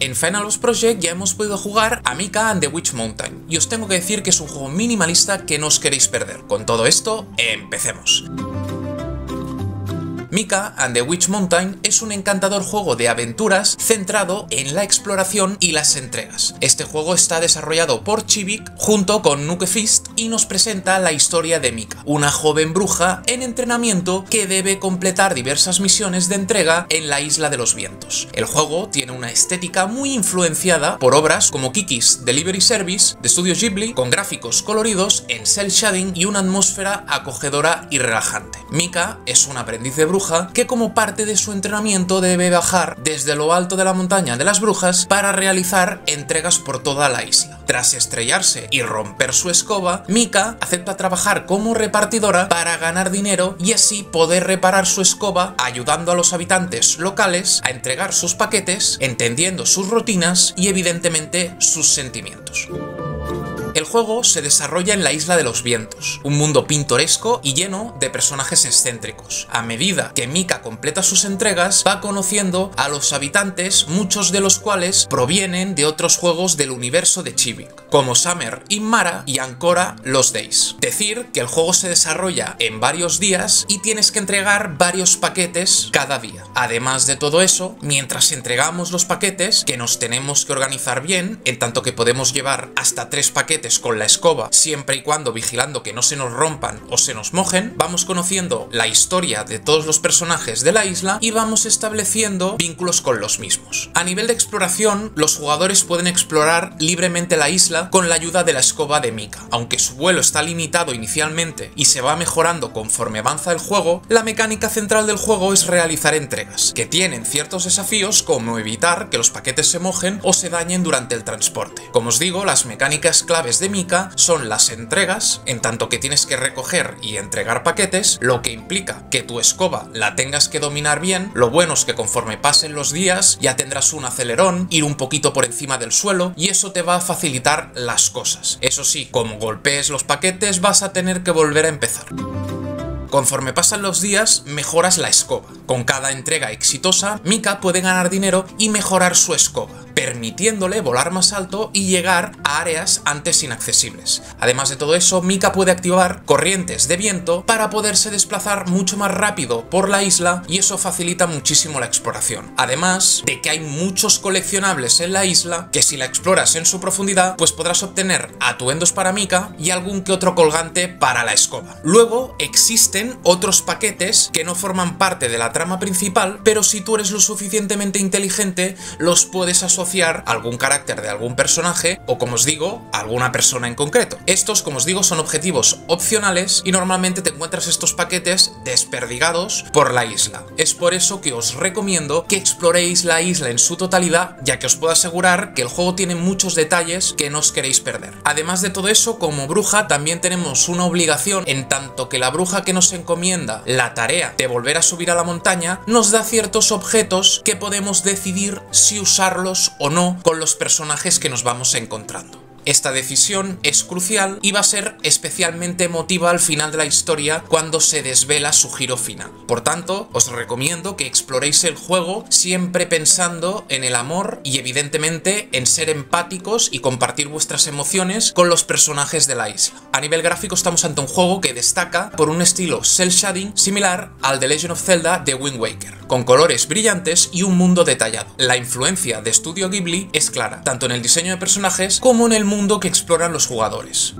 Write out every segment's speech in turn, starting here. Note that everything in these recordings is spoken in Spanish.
En Finals Project ya hemos podido jugar a Mika and the Witch Mountain, y os tengo que decir que es un juego minimalista que no os queréis perder. Con todo esto, empecemos. Mika and the Witch Mountain es un encantador juego de aventuras centrado en la exploración y las entregas. Este juego está desarrollado por Chivik junto con Nuke Fist y nos presenta la historia de Mika, una joven bruja en entrenamiento que debe completar diversas misiones de entrega en la Isla de los Vientos. El juego tiene una estética muy influenciada por obras como Kiki's Delivery Service de Studio Ghibli, con gráficos coloridos en cel shading y una atmósfera acogedora y relajante. Mika es un aprendiz de bruja que como parte de su entrenamiento debe bajar desde lo alto de la montaña de las brujas para realizar entregas por toda la isla. Tras estrellarse y romper su escoba, Mika acepta trabajar como repartidora para ganar dinero y así poder reparar su escoba ayudando a los habitantes locales a entregar sus paquetes, entendiendo sus rutinas y evidentemente sus sentimientos. El juego se desarrolla en la Isla de los Vientos, un mundo pintoresco y lleno de personajes excéntricos. A medida que Mika completa sus entregas, va conociendo a los habitantes, muchos de los cuales provienen de otros juegos del universo de Chivik, como Summer y Mara y Ancora Los Days. Decir que el juego se desarrolla en varios días y tienes que entregar varios paquetes cada día. Además de todo eso, mientras entregamos los paquetes, que nos tenemos que organizar bien, en tanto que podemos llevar hasta tres paquetes con la escoba, siempre y cuando vigilando que no se nos rompan o se nos mojen, vamos conociendo la historia de todos los personajes de la isla y vamos estableciendo vínculos con los mismos. A nivel de exploración, los jugadores pueden explorar libremente la isla con la ayuda de la escoba de Mika. Aunque su vuelo está limitado inicialmente y se va mejorando conforme avanza el juego, la mecánica central del juego es realizar entregas, que tienen ciertos desafíos como evitar que los paquetes se mojen o se dañen durante el transporte. Como os digo, las mecánicas claves de Mika son las entregas, en tanto que tienes que recoger y entregar paquetes, lo que implica que tu escoba la tengas que dominar bien, lo bueno es que conforme pasen los días ya tendrás un acelerón, ir un poquito por encima del suelo y eso te va a facilitar las cosas. Eso sí, como golpees los paquetes vas a tener que volver a empezar. Conforme pasan los días, mejoras la escoba. Con cada entrega exitosa, Mika puede ganar dinero y mejorar su escoba, permitiéndole volar más alto y llegar a áreas antes inaccesibles. Además de todo eso, Mika puede activar corrientes de viento para poderse desplazar mucho más rápido por la isla y eso facilita muchísimo la exploración. Además de que hay muchos coleccionables en la isla que si la exploras en su profundidad, pues podrás obtener atuendos para Mika y algún que otro colgante para la escoba. Luego existe otros paquetes que no forman parte de la trama principal, pero si tú eres lo suficientemente inteligente, los puedes asociar a algún carácter de algún personaje o, como os digo, a alguna persona en concreto. Estos, como os digo, son objetivos opcionales y normalmente te encuentras estos paquetes desperdigados por la isla. Es por eso que os recomiendo que exploréis la isla en su totalidad, ya que os puedo asegurar que el juego tiene muchos detalles que no os queréis perder. Además de todo eso, como bruja también tenemos una obligación en tanto que la bruja que nos encomienda la tarea de volver a subir a la montaña, nos da ciertos objetos que podemos decidir si usarlos o no con los personajes que nos vamos encontrando. Esta decisión es crucial y va a ser especialmente emotiva al final de la historia cuando se desvela su giro final. Por tanto, os recomiendo que exploréis el juego siempre pensando en el amor y evidentemente en ser empáticos y compartir vuestras emociones con los personajes de la isla. A nivel gráfico estamos ante un juego que destaca por un estilo cel shading similar al The Legend of Zelda de Wind Waker, con colores brillantes y un mundo detallado. La influencia de Studio Ghibli es clara, tanto en el diseño de personajes como en el mundo mundo que exploran los jugadores.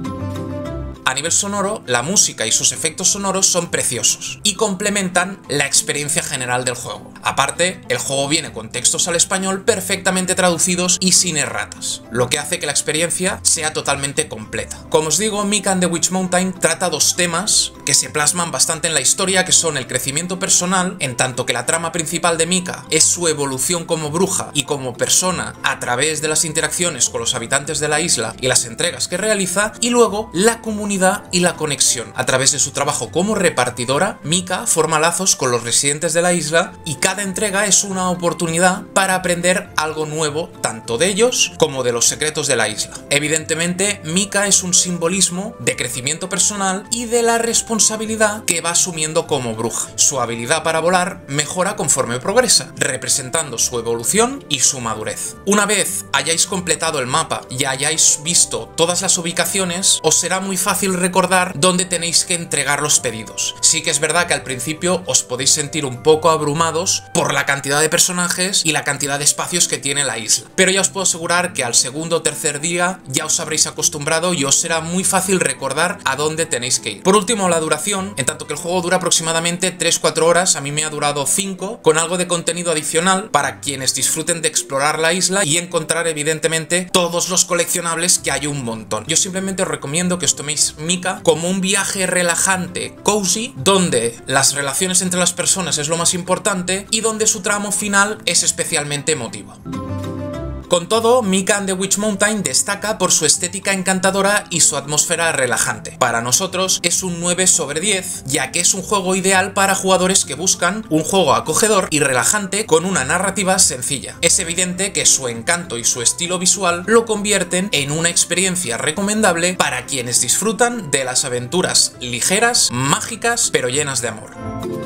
A nivel sonoro, la música y sus efectos sonoros son preciosos y complementan la experiencia general del juego. Aparte, el juego viene con textos al español perfectamente traducidos y sin erratas, lo que hace que la experiencia sea totalmente completa. Como os digo, Mika and the Witch Mountain trata dos temas que se plasman bastante en la historia, que son el crecimiento personal, en tanto que la trama principal de Mika es su evolución como bruja y como persona a través de las interacciones con los habitantes de la isla y las entregas que realiza, y luego la comunidad y la conexión. A través de su trabajo como repartidora, Mika forma lazos con los residentes de la isla y cada entrega es una oportunidad para aprender algo nuevo, tanto de ellos como de los secretos de la isla. Evidentemente, Mika es un simbolismo de crecimiento personal y de la responsabilidad responsabilidad que va asumiendo como bruja. Su habilidad para volar mejora conforme progresa, representando su evolución y su madurez. Una vez hayáis completado el mapa y hayáis visto todas las ubicaciones, os será muy fácil recordar dónde tenéis que entregar los pedidos. Sí que es verdad que al principio os podéis sentir un poco abrumados por la cantidad de personajes y la cantidad de espacios que tiene la isla. Pero ya os puedo asegurar que al segundo o tercer día ya os habréis acostumbrado y os será muy fácil recordar a dónde tenéis que ir. Por último, la en tanto que el juego dura aproximadamente 3-4 horas, a mí me ha durado 5, con algo de contenido adicional para quienes disfruten de explorar la isla y encontrar evidentemente todos los coleccionables que hay un montón. Yo simplemente os recomiendo que os toméis Mika como un viaje relajante, cozy, donde las relaciones entre las personas es lo más importante y donde su tramo final es especialmente emotivo. Con todo, Mika and the Witch Mountain destaca por su estética encantadora y su atmósfera relajante. Para nosotros es un 9 sobre 10, ya que es un juego ideal para jugadores que buscan un juego acogedor y relajante con una narrativa sencilla. Es evidente que su encanto y su estilo visual lo convierten en una experiencia recomendable para quienes disfrutan de las aventuras ligeras, mágicas, pero llenas de amor.